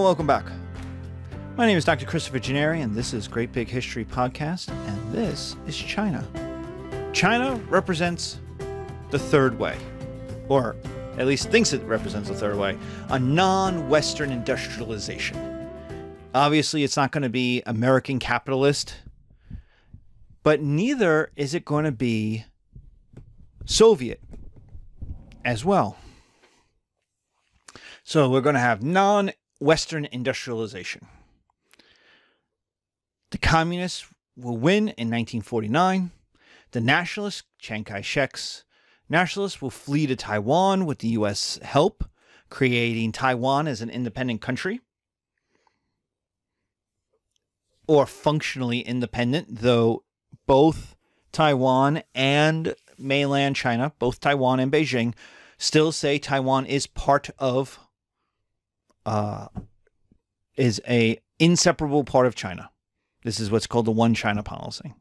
And welcome back. My name is Dr. Christopher Gennari, and this is Great Big History Podcast, and this is China. China represents the third way, or at least thinks it represents the third way, a non Western industrialization. Obviously, it's not going to be American capitalist, but neither is it going to be Soviet as well. So we're going to have non Western industrialization. The communists will win in 1949. The nationalists, Chiang Kai shek's nationalists, will flee to Taiwan with the U.S. help, creating Taiwan as an independent country. Or functionally independent, though both Taiwan and mainland China, both Taiwan and Beijing, still say Taiwan is part of uh, is a inseparable part of China. This is what's called the One China policy.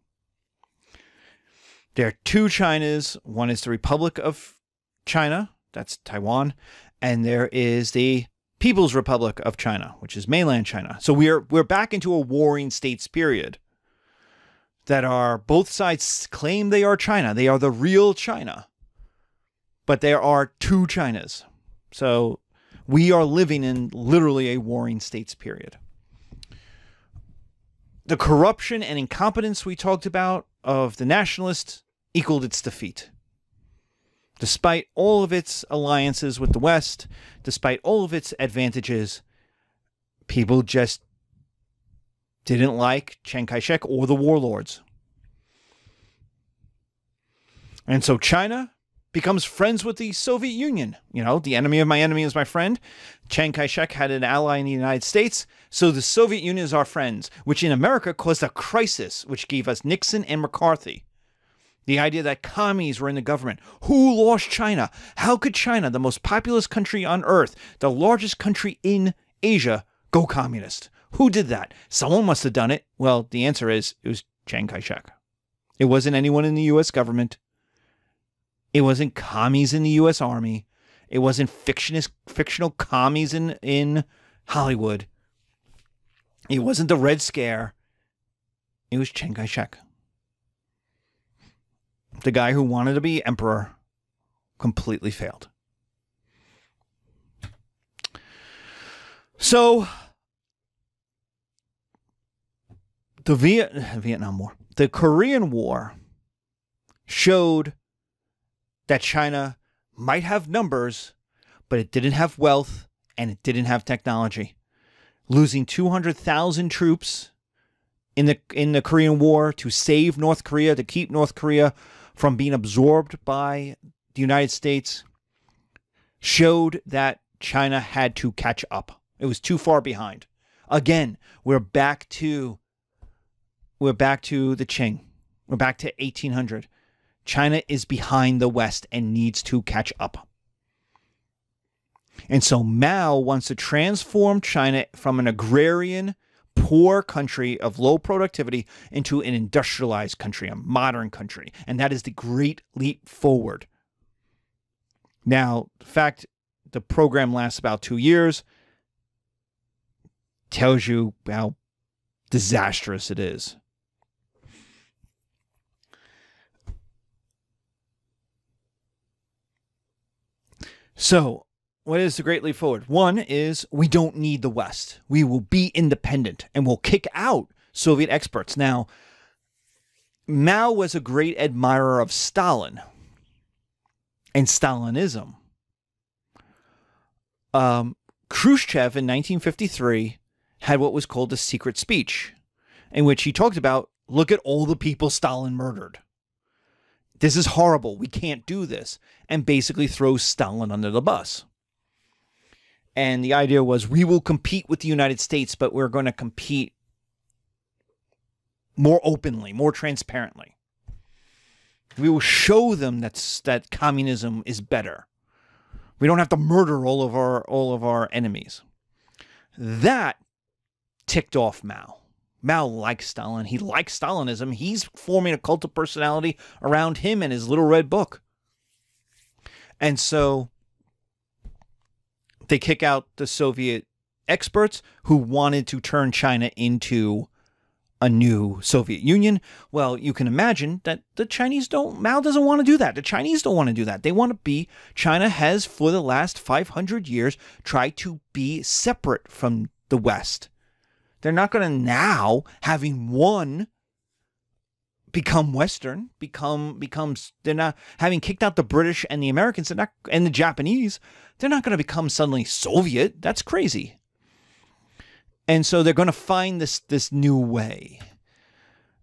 There are two Chinas. One is the Republic of China, that's Taiwan, and there is the People's Republic of China, which is mainland China. So we're we're back into a warring states period that are both sides claim they are China. They are the real China. But there are two Chinas. So we are living in literally a warring states period. The corruption and incompetence we talked about of the nationalists equaled its defeat. Despite all of its alliances with the West, despite all of its advantages, people just didn't like Chiang Kai shek or the warlords. And so China becomes friends with the Soviet Union. You know, the enemy of my enemy is my friend. Chiang Kai shek had an ally in the United States. So the Soviet Union is our friends, which in America caused a crisis, which gave us Nixon and McCarthy. The idea that commies were in the government. Who lost China? How could China, the most populous country on earth, the largest country in Asia, go communist? Who did that? Someone must have done it. Well, the answer is it was Chiang Kai shek. It wasn't anyone in the US government. It wasn't commies in the U.S. Army. It wasn't fictionist, fictional commies in, in Hollywood. It wasn't the Red Scare. It was Chiang Kai shek. The guy who wanted to be emperor completely failed. So, the Viet- Vietnam War, the Korean War showed that China might have numbers, but it didn't have wealth and it didn't have technology. Losing 200,000 troops in the in the Korean War to save North Korea, to keep North Korea from being absorbed by the United States showed that China had to catch up. It was too far behind. Again, we're back to we're back to the Qing. We're back to 1800. China is behind the West and needs to catch up. And so Mao wants to transform China from an agrarian, poor country of low productivity into an industrialized country, a modern country. And that is the great leap forward. Now, the fact the program lasts about two years tells you how disastrous it is. So, what is the great leap forward? One is we don't need the West. We will be independent and we'll kick out Soviet experts. Now, Mao was a great admirer of Stalin and Stalinism. Um, Khrushchev in 1953 had what was called a secret speech, in which he talked about look at all the people Stalin murdered. This is horrible. We can't do this. And basically throws Stalin under the bus. And the idea was we will compete with the United States, but we're going to compete more openly, more transparently. We will show them that's, that communism is better. We don't have to murder all of our all of our enemies. That ticked off Mao. Mao likes Stalin. He likes Stalinism. He's forming a cult of personality around him and his little red book. And so they kick out the Soviet experts who wanted to turn China into a new Soviet Union. Well, you can imagine that the Chinese don't, Mao doesn't want to do that. The Chinese don't want to do that. They want to be, China has for the last 500 years tried to be separate from the West. They're not going to now, having won, become Western, become becomes they're not having kicked out the British and the Americans, and the Japanese, they're not going to become suddenly Soviet. That's crazy. And so they're going to find this this new way.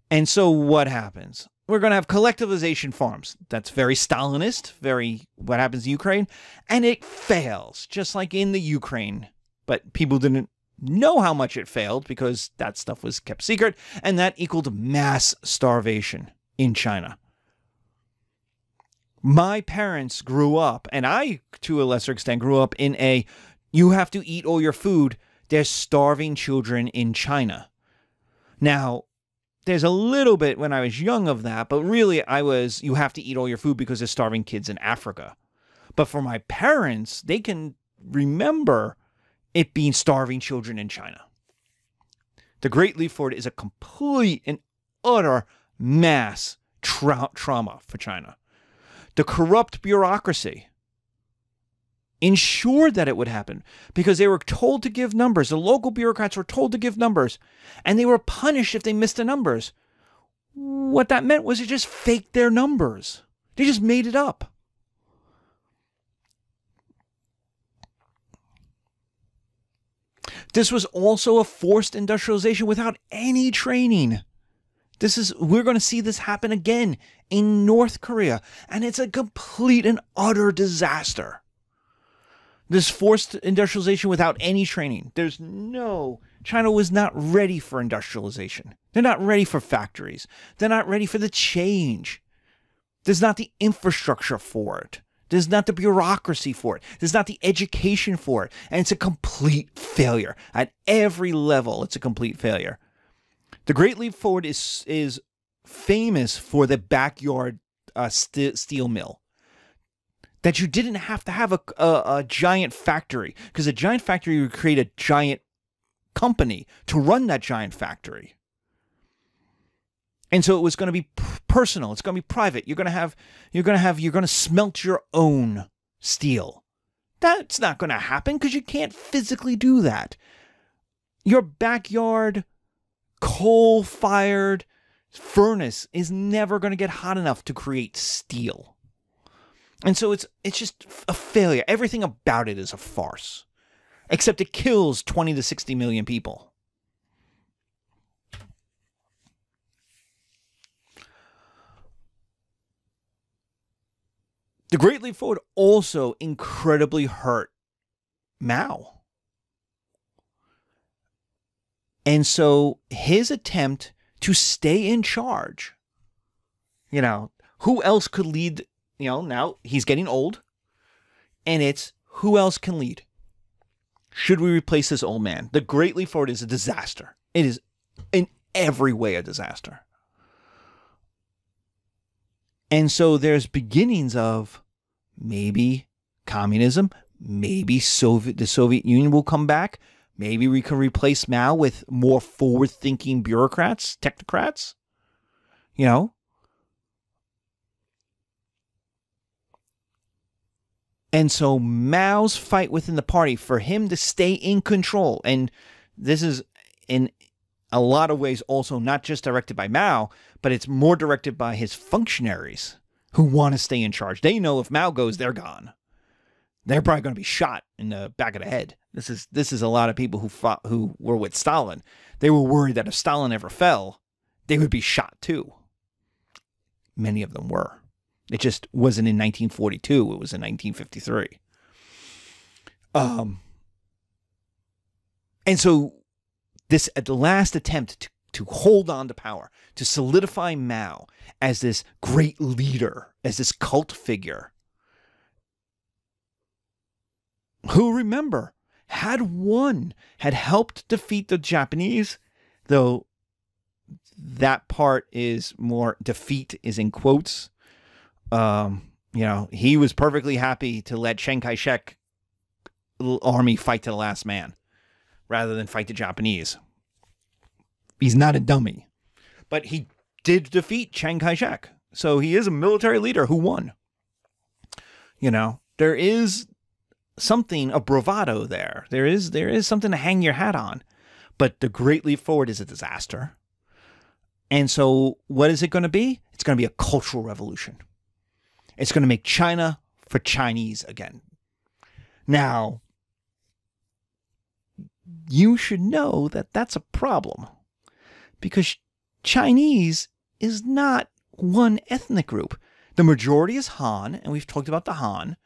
And so what happens? We're going to have collectivization farms. That's very Stalinist, very what happens in Ukraine, and it fails just like in the Ukraine. But people didn't know how much it failed because that stuff was kept secret, and that equaled mass starvation in China. My parents grew up, and I, to a lesser extent, grew up in a you have to eat all your food there's starving children in China. Now, there's a little bit when I was young of that, but really I was, you have to eat all your food because there's starving kids in Africa. But for my parents, they can remember it being starving children in China. The Great Leap Forward is a complete and utter mass tra- trauma for China. The corrupt bureaucracy ensured that it would happen because they were told to give numbers. The local bureaucrats were told to give numbers, and they were punished if they missed the numbers. What that meant was it just faked their numbers, they just made it up. This was also a forced industrialization without any training. This is we're going to see this happen again in North Korea and it's a complete and utter disaster. This forced industrialization without any training. There's no. China was not ready for industrialization. They're not ready for factories. They're not ready for the change. There's not the infrastructure for it. There's not the bureaucracy for it. There's not the education for it. And it's a complete failure. At every level, it's a complete failure. The Great Leap Forward is, is famous for the backyard uh, st- steel mill that you didn't have to have a, a, a giant factory because a giant factory would create a giant company to run that giant factory. And so it was going to be personal. It's going to be private. You're going to have you're going to have you're going to smelt your own steel. That's not going to happen because you can't physically do that. Your backyard coal-fired furnace is never going to get hot enough to create steel. And so it's it's just a failure. Everything about it is a farce. Except it kills 20 to 60 million people. The Great Leap Forward also incredibly hurt Mao. And so his attempt to stay in charge, you know, who else could lead you know, now he's getting old, and it's who else can lead? Should we replace this old man? The Great Leap Forward is a disaster. It is in every way a disaster. And so there's beginnings of maybe communism, maybe Soviet the Soviet Union will come back. Maybe we can replace Mao with more forward-thinking bureaucrats, technocrats. You know, And so Mao's fight within the party for him to stay in control, and this is in a lot of ways also not just directed by Mao, but it's more directed by his functionaries who want to stay in charge. They know if Mao goes, they're gone. They're probably going to be shot in the back of the head. This is this is a lot of people who fought who were with Stalin. They were worried that if Stalin ever fell, they would be shot too. Many of them were. It just wasn't in 1942, it was in 1953. Um, and so, this at the last attempt to, to hold on to power, to solidify Mao as this great leader, as this cult figure, who remember had won, had helped defeat the Japanese, though that part is more defeat is in quotes um, you know, he was perfectly happy to let Chiang Kai shek army fight to the last man. Rather than fight the Japanese. He's not a dummy. But he did defeat Chiang Kai shek. So he is a military leader who won. You know, there is something, a bravado there. There is there is something to hang your hat on. But the Great Leap Forward is a disaster. And so what is it going to be? It's going to be a cultural revolution. It's going to make China for Chinese again. Now, you should know that that's a problem because Chinese is not one ethnic group. The majority is Han, and we've talked about the Han.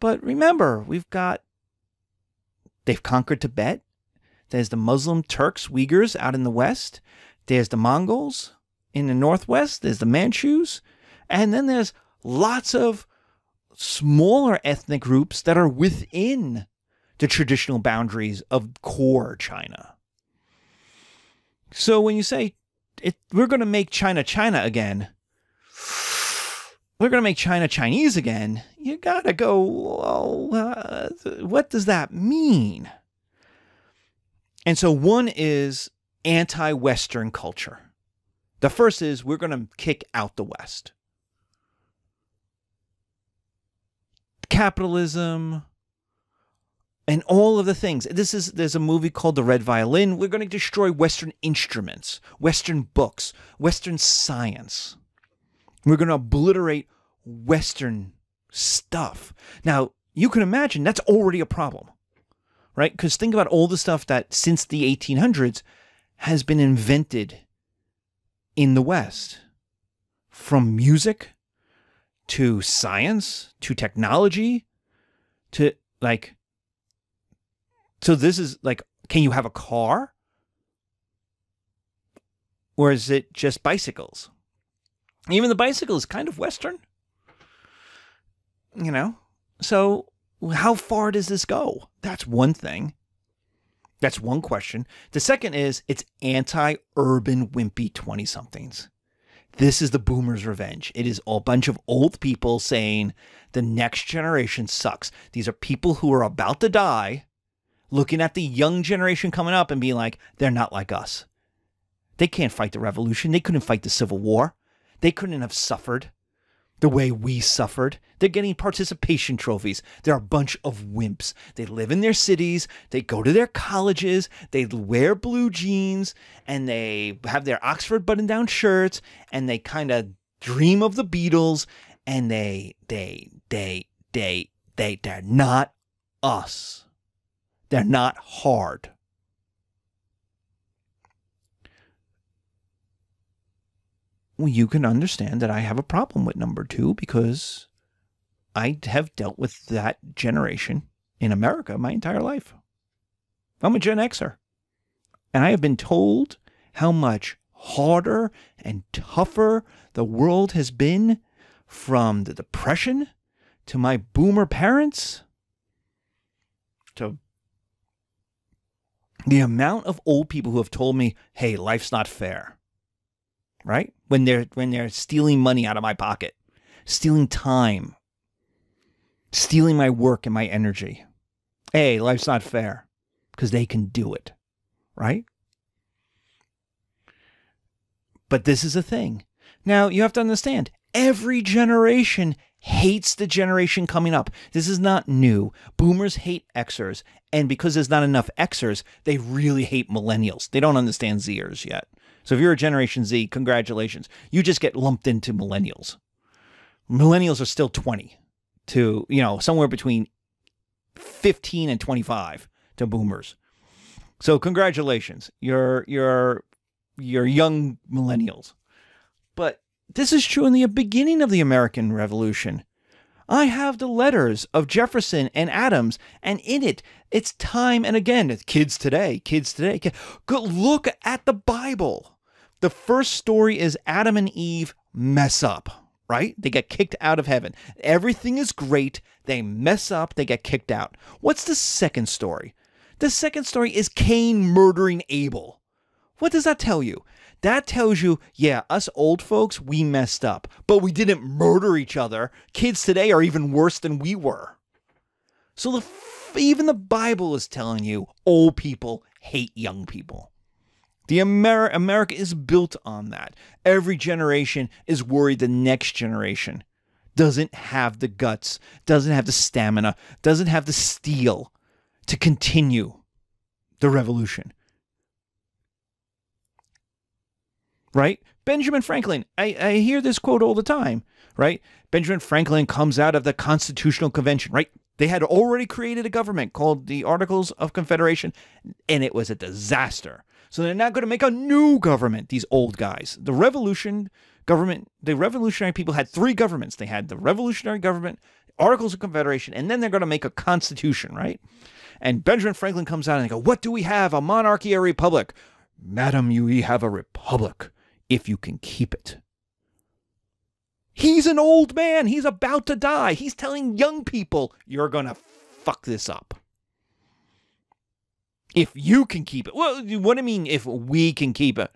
But remember, we've got, they've conquered Tibet. There's the Muslim Turks, Uyghurs out in the west. There's the Mongols in the northwest. There's the Manchus. And then there's lots of smaller ethnic groups that are within the traditional boundaries of core China. So when you say it, we're going to make China China again, we're going to make China Chinese again, you got to go, well, uh, what does that mean? And so one is anti Western culture. The first is we're going to kick out the West. Capitalism, and all of the things. This is there's a movie called The Red Violin. We're going to destroy Western instruments, Western books, Western science. We're going to obliterate Western stuff. Now, you can imagine that's already a problem, right? Because think about all the stuff that since the 1800s has been invented in the West from music to science to technology to like so this is like, can you have a car? Or is it just bicycles? Even the bicycle is kind of Western. You know? So how far does this go? That's one thing. That's one question. The second is it's anti urban wimpy 20 somethings. This is the boomer's revenge. It is a bunch of old people saying the next generation sucks. These are people who are about to die looking at the young generation coming up and being like, they're not like us. They can't fight the revolution. They couldn't fight the Civil War. They couldn't have suffered the way we suffered. They're getting participation trophies. They're a bunch of wimps. They live in their cities. They go to their colleges. They wear blue jeans and they have their Oxford button down shirts and they kind of dream of the Beatles and they, they, they, they, they, they're not us. They're not hard. Well, you can understand that I have a problem with number two because I have dealt with that generation in America my entire life. I'm a Gen Xer. And I have been told how much harder and tougher the world has been from the Depression to my boomer parents to the amount of old people who have told me, "Hey, life's not fair." Right? When they're when they're stealing money out of my pocket, stealing time, stealing my work and my energy. Hey, life's not fair because they can do it. Right? But this is a thing. Now, you have to understand, every generation hates the generation coming up. This is not new. Boomers hate Xers. And because there's not enough Xers, they really hate millennials. They don't understand Zers yet. So if you're a Generation Z, congratulations. You just get lumped into millennials. Millennials are still 20 to, you know, somewhere between 15 and 25 to boomers. So congratulations. You're you're you're young millennials. But this is true in the beginning of the American Revolution. I have the letters of Jefferson and Adams, and in it, it's time and again, kids today, kids today. Look at the Bible. The first story is Adam and Eve mess up, right? They get kicked out of heaven. Everything is great. They mess up, they get kicked out. What's the second story? The second story is Cain murdering Abel. What does that tell you? That tells you, yeah, us old folks, we messed up, but we didn't murder each other. Kids today are even worse than we were. So the even the Bible is telling you old people hate young people. The Amer- America is built on that. Every generation is worried the next generation doesn't have the guts, doesn't have the stamina, doesn't have the steel to continue the revolution. Right? Benjamin Franklin, I, I hear this quote all the time, right? Benjamin Franklin comes out of the Constitutional Convention, right? They had already created a government called the Articles of Confederation, and it was a disaster. So they're not going to make a new government, these old guys. The revolution government, the revolutionary people had three governments. They had the revolutionary government, Articles of Confederation, and then they're going to make a constitution, right? And Benjamin Franklin comes out and they go, What do we have? A monarchy or a republic? Madam, you have a republic if you can keep it. He's an old man. He's about to die. He's telling young people, You're going to fuck this up. If you can keep it. Well, what do you mean if we can keep it?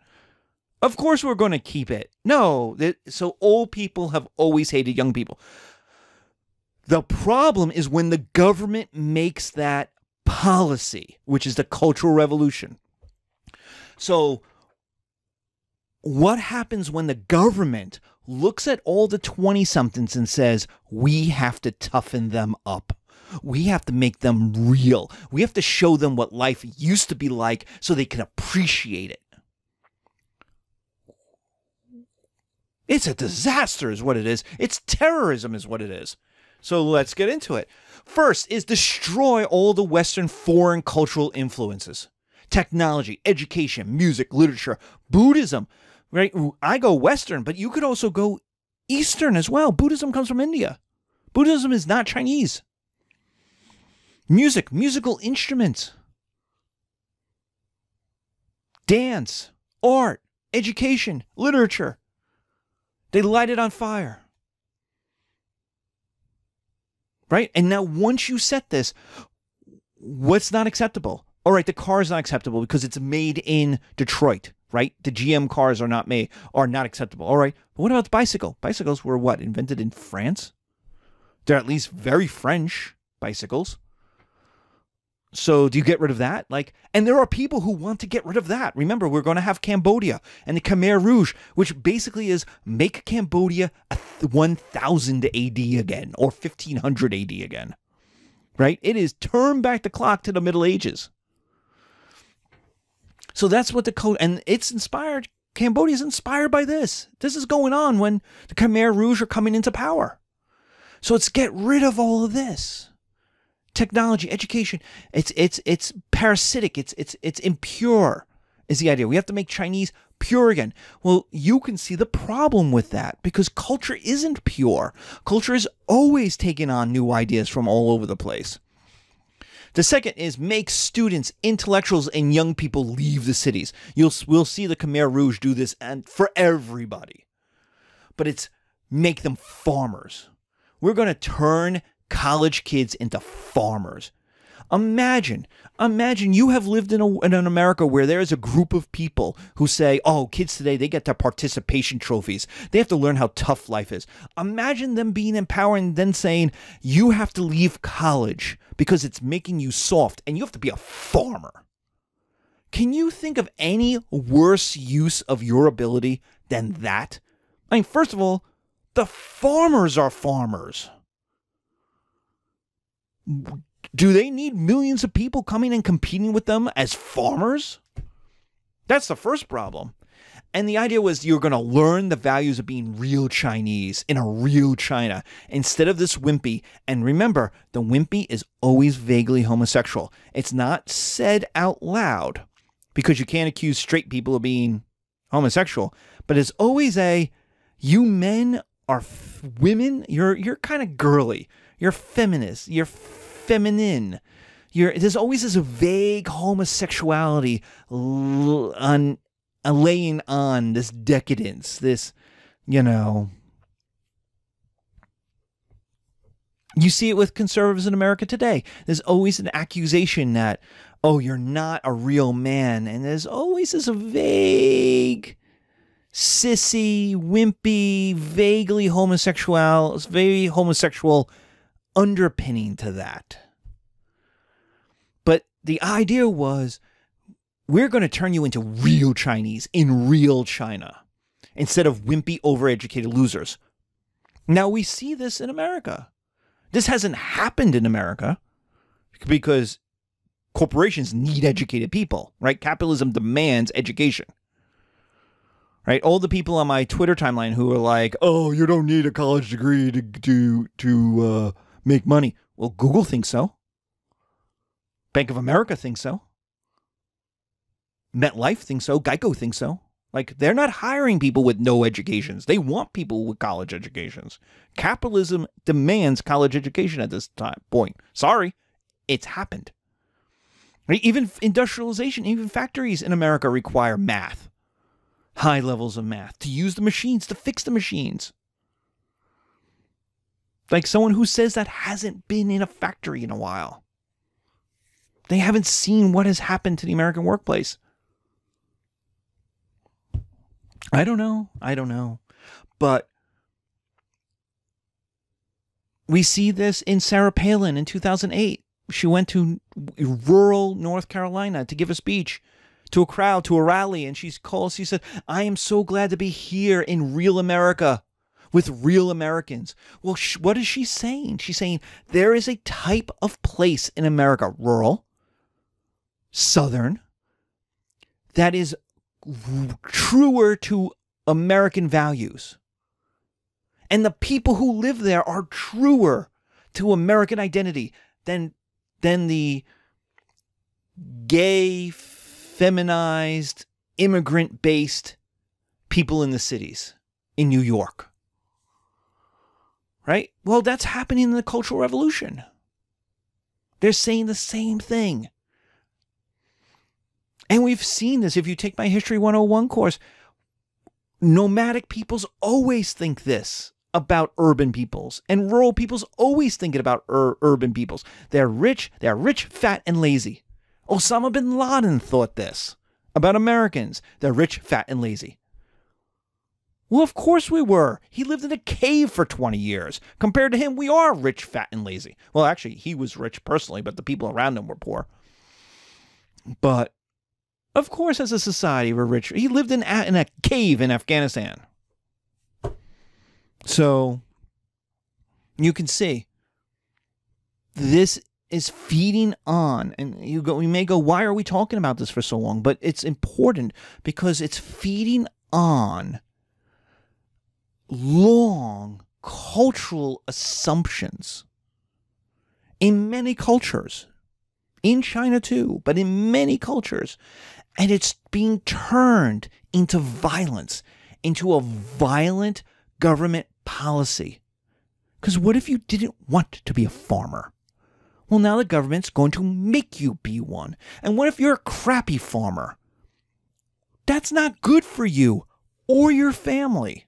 Of course we're going to keep it. No, so old people have always hated young people. The problem is when the government makes that policy, which is the Cultural Revolution. So, what happens when the government looks at all the 20 somethings and says, we have to toughen them up? We have to make them real. We have to show them what life used to be like so they can appreciate it. It's a disaster, is what it is. It's terrorism, is what it is. So let's get into it. First is destroy all the Western foreign cultural influences technology, education, music, literature, Buddhism. Right? I go Western, but you could also go Eastern as well. Buddhism comes from India. Buddhism is not Chinese. Music, musical instruments, dance, art, education, literature. They light it on fire. Right? And now, once you set this, what's not acceptable? All right, the car is not acceptable because it's made in Detroit, right? The GM cars are not made, are not acceptable. All right. But what about the bicycle? Bicycles were what? Invented in France? They're at least very French bicycles. So do you get rid of that? Like, and there are people who want to get rid of that. Remember, we're going to have Cambodia and the Khmer Rouge, which basically is make Cambodia a 1000 AD again or 1500 AD again. Right? It is turn back the clock to the Middle Ages. So that's what the code, and it's inspired. Cambodia is inspired by this. This is going on when the Khmer Rouge are coming into power. So let's get rid of all of this technology, education. It's it's it's parasitic. It's it's it's impure. Is the idea. We have to make Chinese pure again. Well, you can see the problem with that because culture isn't pure. Culture is always taking on new ideas from all over the place. The second is make students, intellectuals, and young people leave the cities. You'll we'll see the Khmer Rouge do this and for everybody. But it's make them farmers. We're going to turn college kids into farmers. Imagine, imagine you have lived in, a, in an America where there is a group of people who say, oh, kids today, they get their participation trophies. They have to learn how tough life is. Imagine them being empowered and then saying, you have to leave college because it's making you soft and you have to be a farmer. Can you think of any worse use of your ability than that? I mean, first of all, the farmers are farmers do they need millions of people coming and competing with them as farmers? That's the first problem. And the idea was you're going to learn the values of being real Chinese in a real China instead of this wimpy. And remember, the wimpy is always vaguely homosexual. It's not said out loud because you can't accuse straight people of being homosexual, but it's always a you men are women, you're you're kind of girly. You're feminist. You're feminine. You're, there's always this vague homosexuality on laying on this decadence, this, you know. You see it with conservatives in America today. There's always an accusation that, oh, you're not a real man. And there's always this vague, sissy, wimpy, vaguely homosexual, very homosexual underpinning to that. But the idea was we're going to turn you into real Chinese in real China instead of wimpy, overeducated losers. Now we see this in America. This hasn't happened in America because corporations need educated people, right? Capitalism demands education. Right? All the people on my Twitter timeline who are like, "Oh, you don't need a college degree to to to uh, make money." Well, Google thinks so. Bank of America thinks so. MetLife thinks so. Geico thinks so. Like they're not hiring people with no educations. They want people with college educations. Capitalism demands college education at this time point. Sorry, it's happened. Even industrialization, even factories in America require math, high levels of math to use the machines, to fix the machines. Like someone who says that hasn't been in a factory in a while. They haven't seen what has happened to the American workplace. I don't know. I don't know. But we see this in Sarah Palin in 2008. She went to rural North Carolina to give a speech to a crowd, to a rally, and she calls, she said, I am so glad to be here in real America with real Americans. Well, sh- what is she saying? She's saying there is a type of place in America, rural, southern, that is truer to American values. And the people who live there are truer to American identity than, than the gay, feminized, immigrant based people in the cities in New York. Right? Well, that's happening in the Cultural Revolution. They're saying the same thing. And we've seen this. If you take my History 101 course, nomadic peoples always think this about urban peoples, and rural peoples always think it about ur- urban peoples. They're rich, they're rich, fat, and lazy. Osama bin Laden thought this about Americans. They're rich, fat, and lazy. Well, of course we were. He lived in a cave for 20 years. Compared to him, we are rich, fat, and lazy. Well, actually, he was rich personally, but the people around him were poor. But of course, as a society, we're rich. He lived in a, in a cave in Afghanistan. So you can see this is feeding on and you go you may go why are we talking about this for so long but it's important because it's feeding on long cultural assumptions in many cultures in China too but in many cultures and it's being turned into violence, into a violent government policy. Because what if you didn't want to be a farmer? Well, now the government's going to make you be one. And what if you're a crappy farmer? That's not good for you or your family.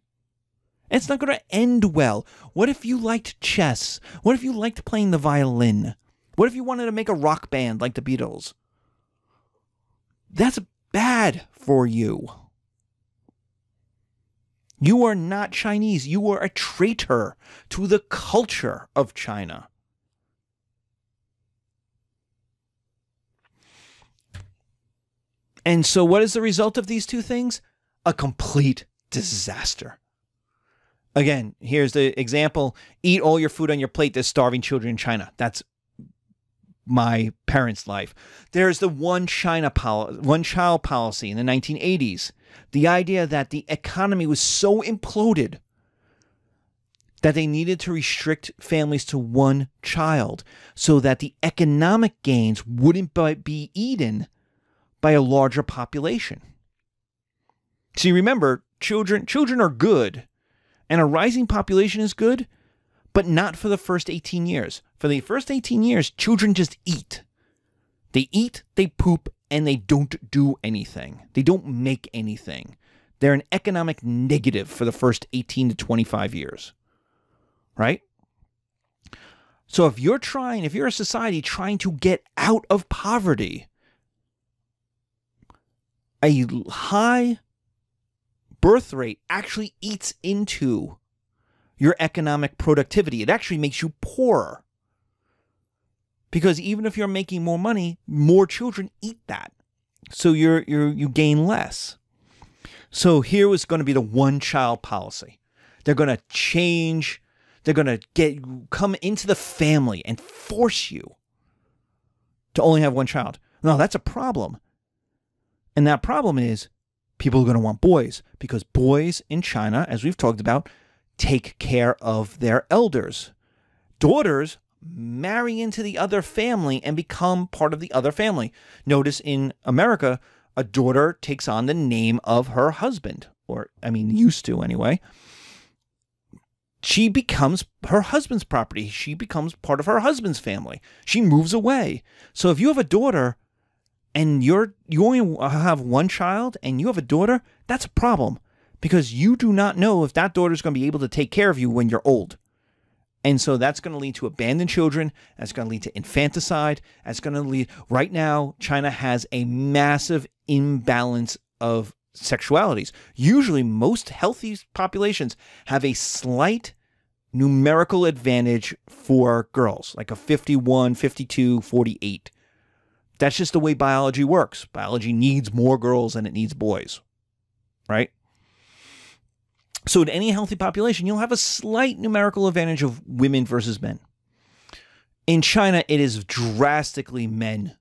It's not going to end well. What if you liked chess? What if you liked playing the violin? What if you wanted to make a rock band like the Beatles? That's bad for you. You are not Chinese. You are a traitor to the culture of China. And so, what is the result of these two things? A complete disaster. Again, here's the example eat all your food on your plate. There's starving children in China. That's my parents' life. There's the one China pol- one child policy in the 1980s. The idea that the economy was so imploded that they needed to restrict families to one child so that the economic gains wouldn't be eaten by a larger population. See, remember, children children are good, and a rising population is good but not for the first 18 years. For the first 18 years, children just eat. They eat, they poop, and they don't do anything. They don't make anything. They're an economic negative for the first 18 to 25 years. Right? So if you're trying, if you're a society trying to get out of poverty, a high birth rate actually eats into your economic productivity. It actually makes you poorer. because even if you're making more money, more children eat that. So you're you're you gain less. So here was going to be the one child policy. They're going to change they're going to get come into the family and force you to only have one child. No, that's a problem. And that problem is people are going to want boys because boys in China, as we've talked about, take care of their elders. Daughters marry into the other family and become part of the other family. Notice in America, a daughter takes on the name of her husband, or I mean, used to anyway she becomes her husband's property. She becomes part of her husband's family. She moves away. So if you have a daughter and you're you only have one child and you have a daughter, that's a problem because you do not know if that daughter is going to be able to take care of you when you're old. And so that's going to lead to abandoned children. That's going to lead to infanticide. That's going to lead. Right now, China has a massive imbalance of sexualities. Usually, most healthy populations have a slight numerical advantage for girls, like a 51, 52, 48. That's just the way biology works. Biology needs more girls than it needs boys, right? So, in any healthy population, you'll have a slight numerical advantage of women versus men. In China, it is drastically men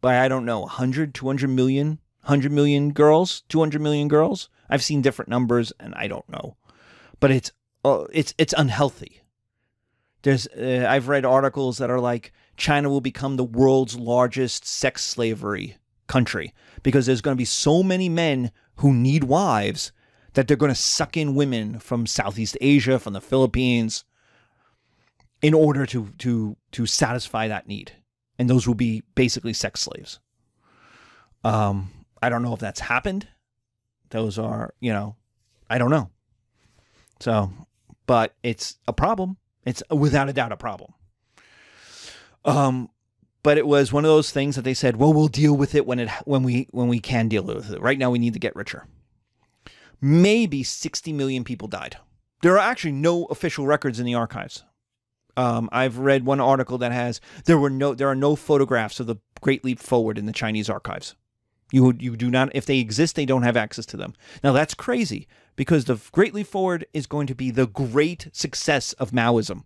by, I don't know, 100, 200 million 100 million girls, 200 million girls. I've seen different numbers and I don't know. But it's uh, it's it's unhealthy. There's uh, I've read articles that are like China will become the world's largest sex slavery country because there's going to be so many men who need wives that they're going to suck in women from Southeast Asia, from the Philippines in order to to to satisfy that need. And those will be basically sex slaves. Um I don't know if that's happened. Those are, you know, I don't know. So, but it's a problem. It's without a doubt a problem. Um, but it was one of those things that they said, "Well, we'll deal with it when it when we when we can deal with it. Right now, we need to get richer." Maybe 60 million people died. There are actually no official records in the archives. Um, I've read one article that has there were no there are no photographs of the Great Leap Forward in the Chinese archives. You you do not if they exist, they don't have access to them. Now that's crazy because the Great Leap Forward is going to be the great success of Maoism.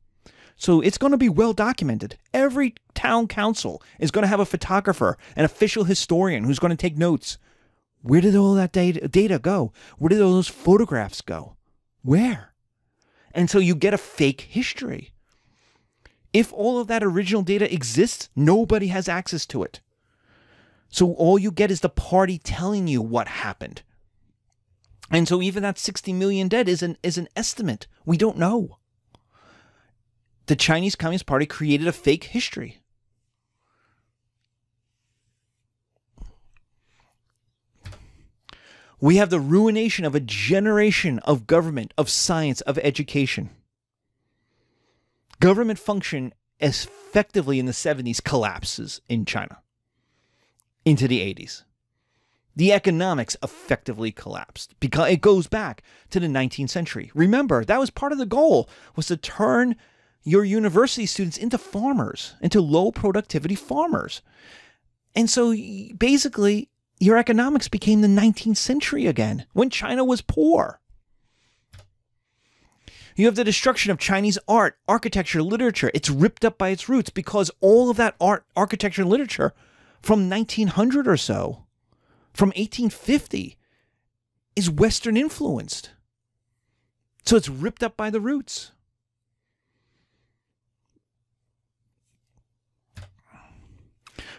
So it's going to be well documented. Every town council is going to have a photographer, an official historian who's going to take notes. Where did all that data, data go? Where did all those photographs go? Where? And so you get a fake history. If all of that original data exists, nobody has access to it. So all you get is the party telling you what happened. And so even that 60 million dead is an is an estimate. We don't know. The Chinese Communist Party created a fake history. We have the ruination of a generation of government, of science, of education. Government function effectively in the 70s collapses in China into the 80s. The economics effectively collapsed because it goes back to the 19th century. Remember, that was part of the goal was to turn your university students into farmers, into low productivity farmers. And so basically your economics became the 19th century again when China was poor. You have the destruction of Chinese art, architecture, literature. It's ripped up by its roots because all of that art, architecture, and literature from 1900 or so, from 1850, is Western influenced. So it's ripped up by the roots.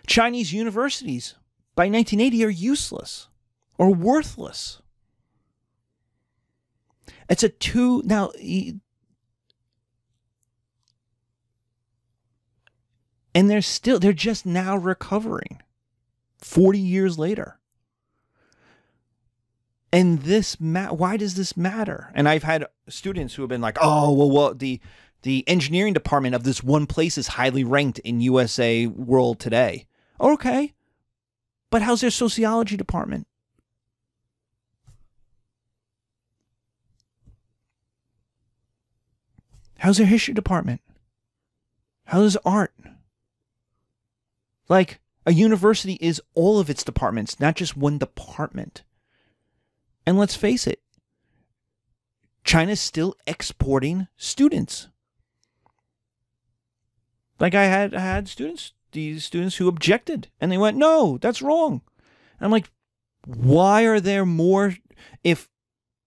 Chinese universities by 1980 are useless or worthless. It's a two now And they're still, they're just now recovering 40 years later. And this, ma- why does this matter? And I've had students who have been like, oh, well, well, the, the engineering department of this one place is highly ranked in USA World Today. Okay. But how's their sociology department? How's their history department? How's art? Like a university is all of its departments, not just one department. And let's face it, China's still exporting students. Like I had I had students, these students who objected and they went, "No, that's wrong." And I'm like, "Why are there more if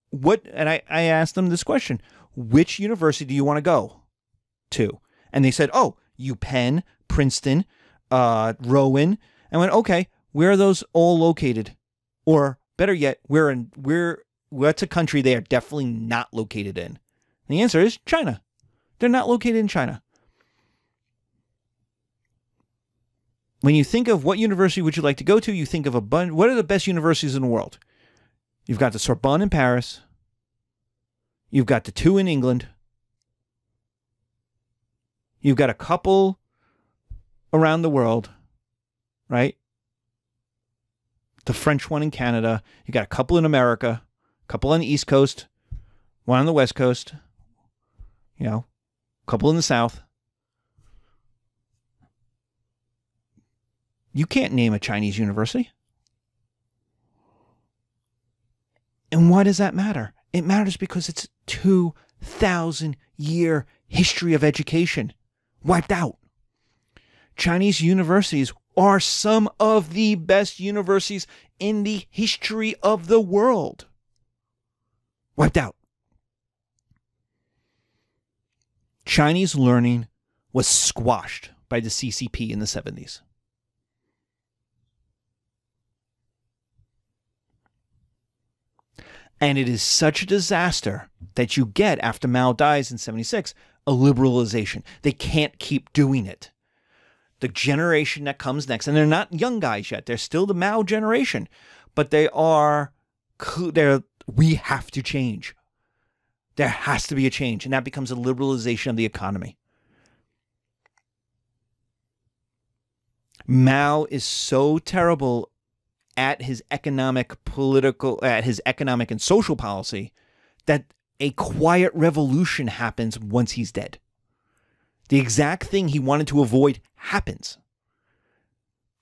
what and I I asked them this question, which university do you want to go to? And they said, "Oh, UPenn, Princeton, uh, Rowan." I went, "Okay, where are those all located?" Or better yet, where in where what's a country they are definitely not located in? And the answer is China. They're not located in China. When you think of what university would you like to go to, you think of a bunch. What are the best universities in the world? You've got the Sorbonne in Paris. You've got the two in England. You've got a couple around the world, right? The French one in Canada. You got a couple in America, a couple on the East Coast, one on the West Coast, you know, a couple in the South. You can't name a Chinese university. And why does that matter? It matters because it's 2,000 year history of education wiped out. Chinese universities are some of the best universities in the history of the world. Wiped out. Chinese learning was squashed by the CCP in the 70s. And it is such a disaster that you get after Mao dies in 76 a liberalization. They can't keep doing it. The generation that comes next, and they're not young guys yet, they're still the Mao generation, but they are, they're, we have to change. There has to be a change, and that becomes a liberalization of the economy. Mao is so terrible at his economic, political, at his economic and social policy that a quiet revolution happens once he's dead. The exact thing he wanted to avoid happens.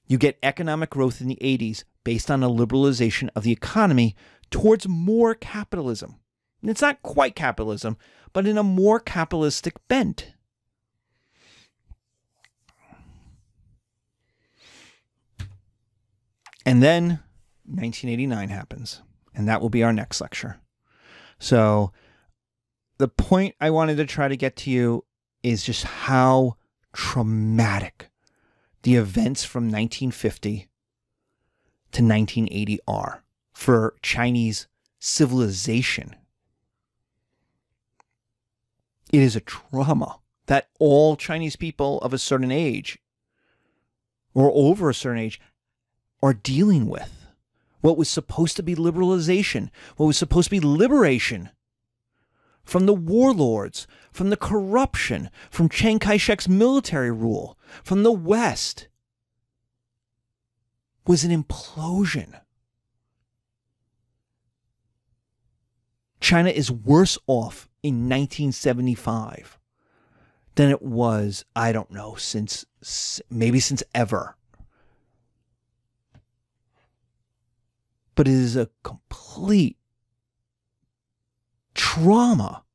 You get economic growth in the 80s based on a liberalization of the economy towards more capitalism. And it's not quite capitalism, but in a more capitalistic bent. And then 1989 happens, and that will be our next lecture. So, the point I wanted to try to get to you is just how traumatic the events from 1950 to 1980 are for Chinese civilization. It is a trauma that all Chinese people of a certain age or over a certain age are dealing with. What was supposed to be liberalization, what was supposed to be liberation from the warlords, from the corruption, from Chiang Kai shek's military rule, from the West, was an implosion. China is worse off in 1975 than it was, I don't know, since maybe since ever. But it is a complete trauma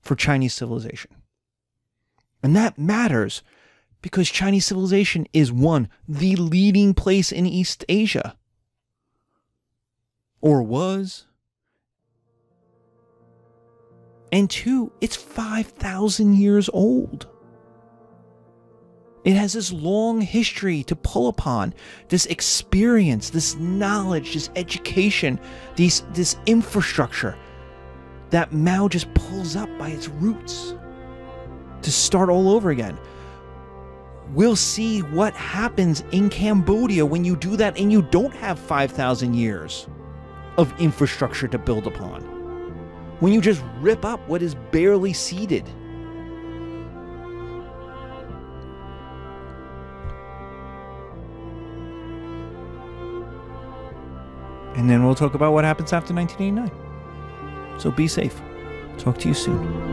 for Chinese civilization. And that matters because Chinese civilization is one, the leading place in East Asia. Or was. And two, it's 5,000 years old. It has this long history to pull upon, this experience, this knowledge, this education, these, this infrastructure that Mao just pulls up by its roots to start all over again. We'll see what happens in Cambodia when you do that and you don't have 5,000 years of infrastructure to build upon. When you just rip up what is barely seeded and then we'll talk about what happens after 1989. So be safe. Talk to you soon.